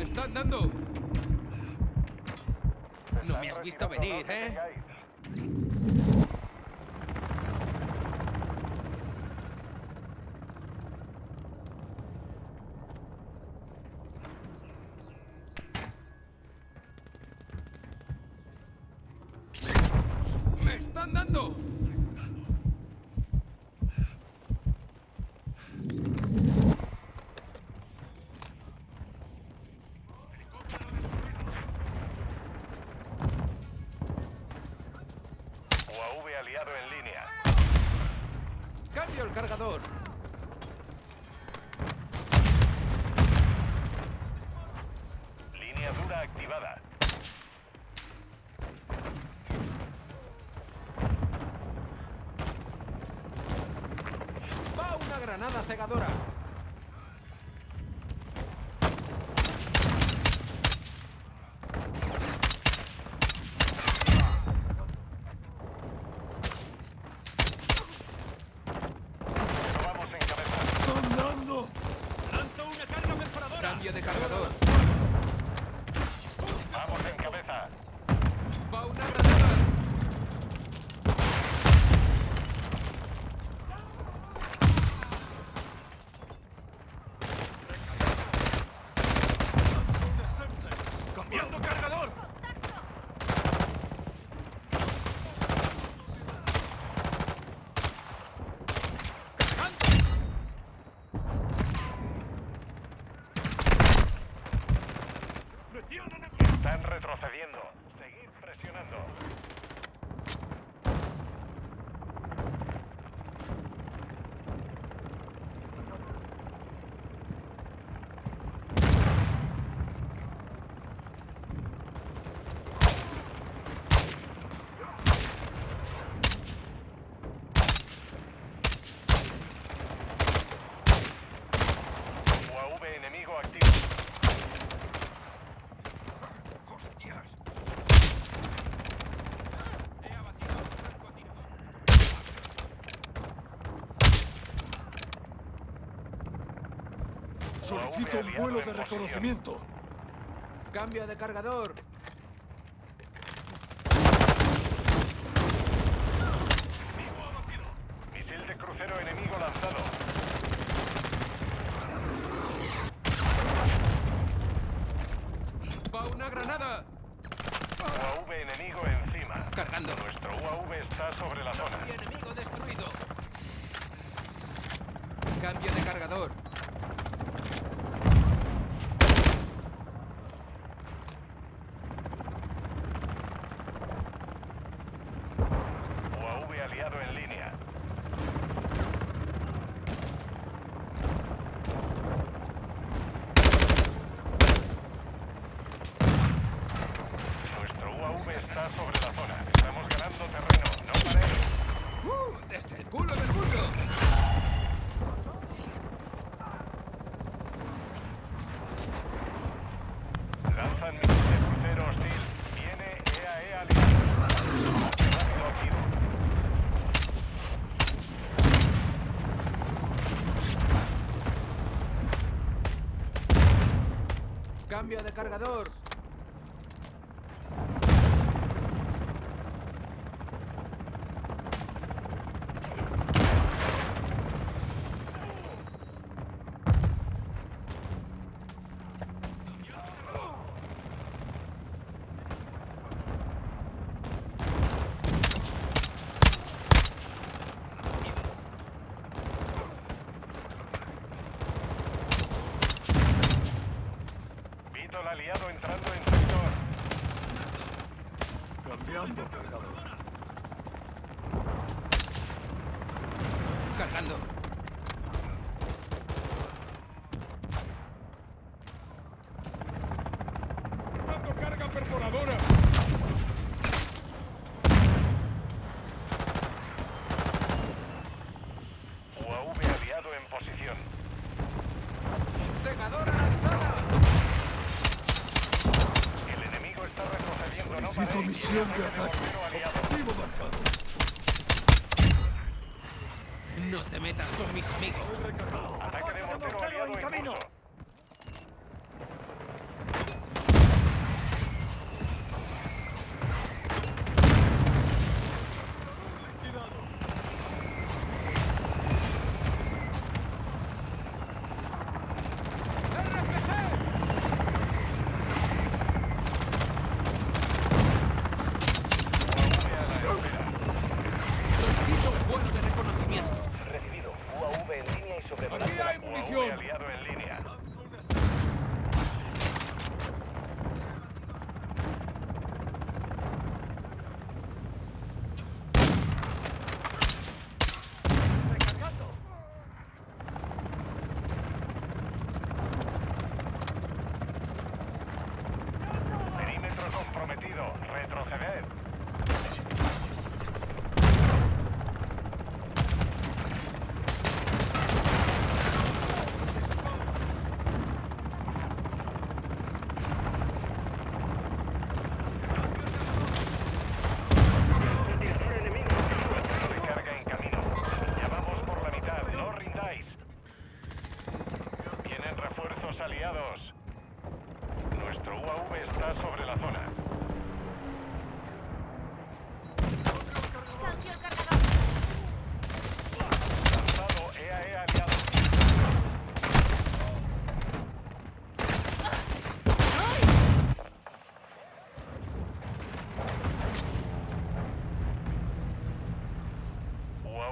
¡Me están dando! No me has visto venir, ¿eh? ¡Me están dando! Activada. ¡Va una granada cegadora! Vamos en cabeza. ¡Andando! ¡Cambio de cargador! Vamos en cabeza. ¡Va una granada! ¡Cambiando cargador! Están retrocediendo. Seguid presionando. UAV enemigo activo. Solicito un vuelo de reconocimiento. ¡Cambio de cargador! Misil de crucero enemigo lanzado. ¡Va una granada! UAV enemigo encima. Cargando. Nuestro UAV está sobre la zona. ¡Y enemigo destruido! ¡Cambio de cargador! UAV aliado en línea. Nuestro UAV está sobre la zona. Estamos ganando terreno. No paréis. ¡Uh! ¡Desde el culo del mundo! Lanzan misil de crucero hostil. Viene EAE aliado. Rápido activo. ¡Cambio de cargador! Vito el aliado entrando en sector. ¡Cargando! ¡Dando carga perforadora! UAV aliado en posición. ¡Cegadora lanzada! El enemigo está retrocediendo. No Misión de Ataque. Objetivo marcado. No te metas con mis amigos.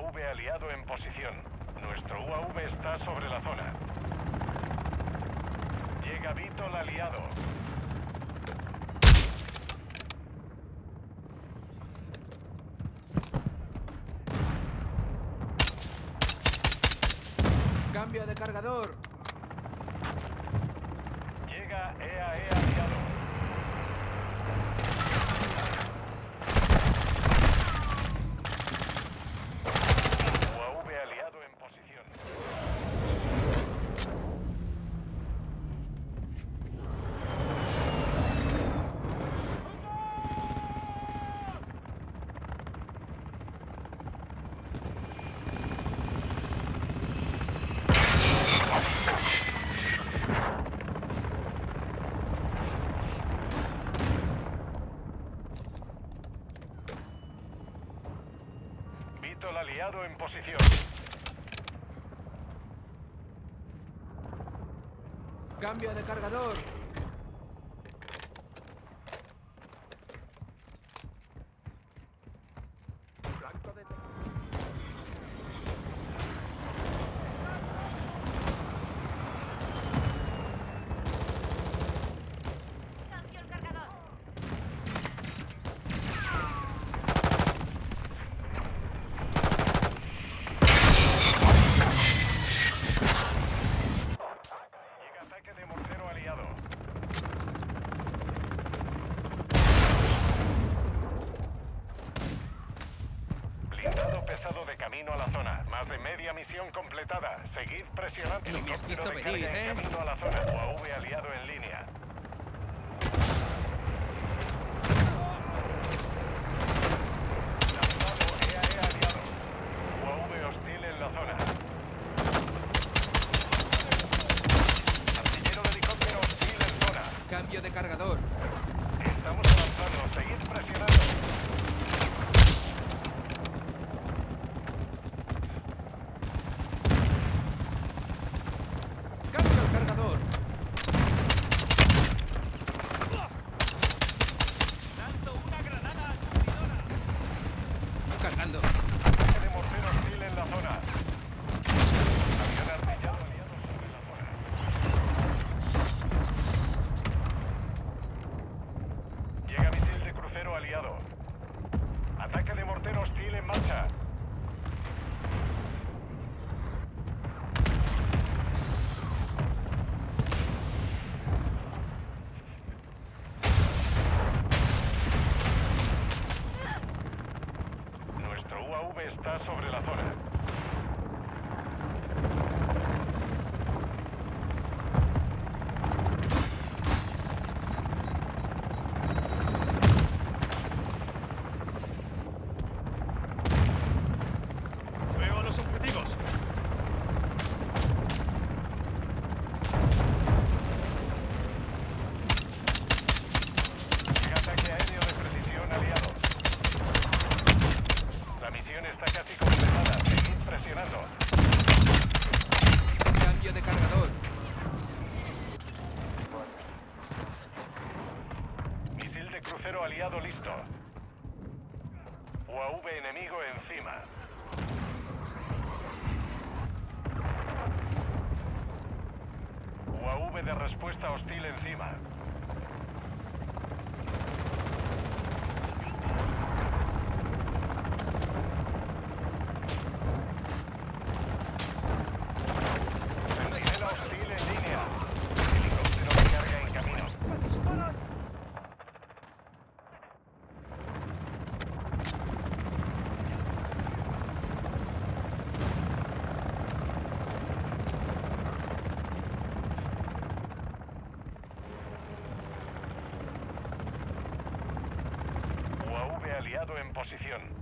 UAV aliado en posición. Nuestro UAV está sobre la zona. Llega Vítol aliado. Cambio de cargador. en posición. Cambio de cargador. Seguid presionando y nos ha visto venir, eh. UAV aliado en línea. Lanzado aliado. UAV hostil en la zona. Artillero de helicóptero hostil en zona. Cambio de cargador. Estamos avanzando, seguid presionando. está sobre la zona. hostil encima. posición.